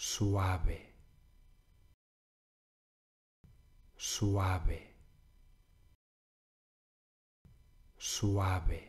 suave, suave, suave.